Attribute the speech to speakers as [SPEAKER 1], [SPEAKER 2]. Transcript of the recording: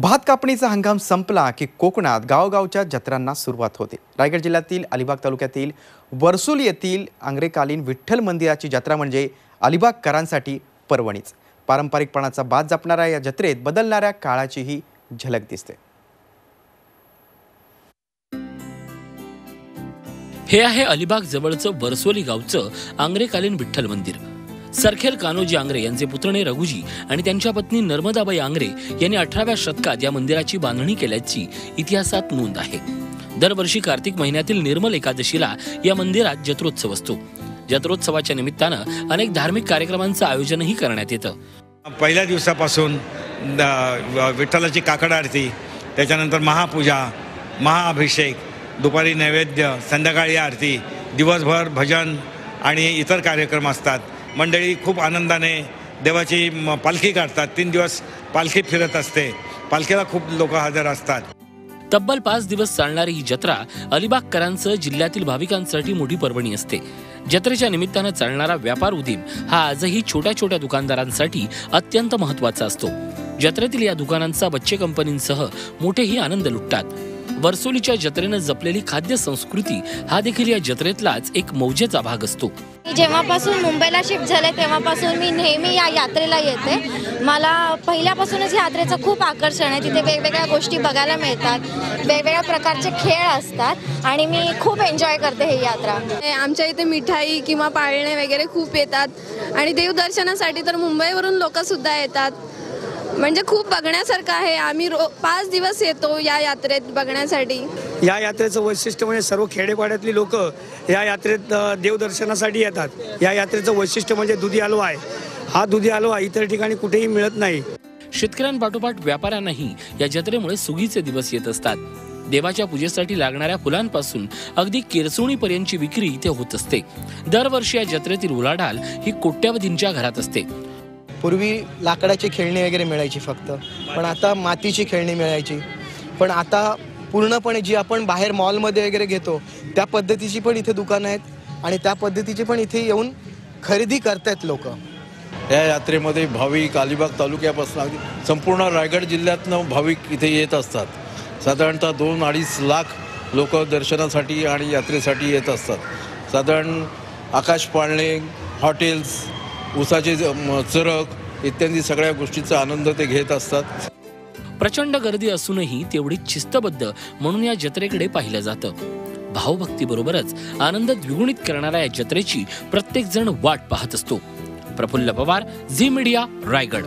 [SPEAKER 1] भात कापणीचा हंगाम संपला की कोकणात गावगावच्या जत्रांना सुरुवात होते. रायगड जिल्ह्यातील अलिबाग तालुक्यातील वर्सुल येथील आंग्रेकालीन विठ्ठल मंदिराची जत्रा म्हणजे अलिबागकरांसाठी पर्वणीच. पारंपरिकपणाचा बाद जपणाऱ्या या जत्रेत बदलणाऱ्या काळाचीही झलक दिसते.
[SPEAKER 2] हे आहे अलिबाग जवळचं वर्सोली गावचं आंग्रेकालीन विठ्ठल मंदिर. सरखेल कान्होजी आंग्रे यांचे पुत्रणे रघुजी आणि त्यांच्या पत्नी नर्मदाबाई आंग्रे यांनी अठराव्या शतकात या मंदिराची बांधणी केल्याची इतिहासात नोंद आहे. दरवर्षी कार्तिक महिन्यातील निर्मल एकादशीला या मंदिरात जत्रोत्सव असतो. जत्रोत्सवाच्या निमित्तानं अनेक धार्मिक कार्यक्रमांचं आयोजनही करण्यात येतं.
[SPEAKER 3] पहिल्या दिवसापासून विठ्ठलाची काकड आरती त्याच्यानंतर महापूजा महाअभिषेक दुपारी नैवेद्य संध्याकाळी आरती दिवसभर भजन आणि इतर कार्यक्रम असतात. मंडळी खूप आनंदाने देवाची म- पालखी काढतात. तीन दिवस पालखी फिरत असते. पालखीला खूप लोक हजर असतात.
[SPEAKER 2] तब्बल पाच दिवस चालणारी ही जत्रा अलिबागकरांसह जिल्ह्यातील भाविकांसाठी मोठी पर्वणी असते. जत्रेच्या निमित्तानं चालणारा व्यापार उदीम हा आजही छोट्या छोट्या दुकानदारांसाठी अत्यंत महत्त्वाचा असतो. जत्रेतील या दुकानांचा बच्चे कंपनींसह मोठेही आनंद लुटतात. वर्सोलीच्या जत्रेनं जपलेली खाद्य संस्कृती हा देखील या जत्रेतलाच एक मौजेचा भाग असतो.
[SPEAKER 4] जेव्हापासून मुंबईला शिफ्ट झाले तेव्हापासून मी नेहमी या यात्रेला येते. मला पहिल्यापासूनच यात्रेचं खूप आकर्षण आहे. तिथे वेगवेगळ्या गोष्टी बघायला मिळतात वेगवेगळ्या प्रकारचे खेळ असतात आणि मी खूप एन्जॉय करते ही यात्रा.
[SPEAKER 5] हे आमच्या इथे मिठाई किंवा पाळणे वगैरे खूप येतात आणि देवदर्शनासाठी तर मुंबईवरून लोक सुद्धा येतात. म्हणजे खूप बघण्यासारखं आहे. आम्ही रो पाच दिवस येतो या यात्रेत बघण्यासाठी.
[SPEAKER 6] या यात्रेचं वैशिष्ट्य म्हणजे सर्व खेडेपाड्यातली लोक या यात्रेत अ, देवदर्शनासाठी येतात. या यात्रेचं वैशिष्ट्य म्हणजे दुधी हलवा आहे. हा दुधी हलवा इतर ठिकाणी कुठेही मिळत नाही.
[SPEAKER 2] शेतकऱ्यांपाठोपाठ व्यापाऱ्यांनाही या जत्रेमुळे सुगीचे दिवस येत असतात. देवाच्या पूजेसाठी लागणाऱ्या फुलांपासून अगदी किरसुणीपर्यंतची विक्री इथे होत असते. दरवर्षी या जत्रेतील उलाढाल ही कोट्यावधींच्या घरात असते.
[SPEAKER 7] पूर्वी लाकडाची खेळणी वगैरे मिळायची फक्त. पण आता मातीची खेळणी मिळायची. पण आता पूर्णपणे जी आपण बाहेर मॉलमध्ये वगैरे घेतो त्या पद्धतीची पण इथे दुकानं आहेत आणि त्या पद्धतीची पण इथे येऊन खरेदी करतायत लोक.
[SPEAKER 8] या यात्रेमध्ये भाविक अलिबाग तालुक्यापासून अगदी संपूर्ण रायगड जिल्ह्यातनं भाविक इथे येत असतात. साधारणतः दोन अडीच लाख लोक दर्शनासाठी आणि यात्रेसाठी येत असतात. साधारण आकाश पाळणे हॉटेल्स उसाचे ज- म- चरक इत्यादी सगळ्या गोष्टीचा आनंद ते घेत असतात.
[SPEAKER 2] प्रचंड गर्दी असूनही तेवढी शिस्तबद्ध म्हणून या जत्रेकडे पाहिलं जातं. भावभक्तीबरोबरच आनंद द्विगुणित करणाऱ्या या जत्रेची प्रत्येक जण वाट पाहत असतो. Praful Pawar Zee media Raigad.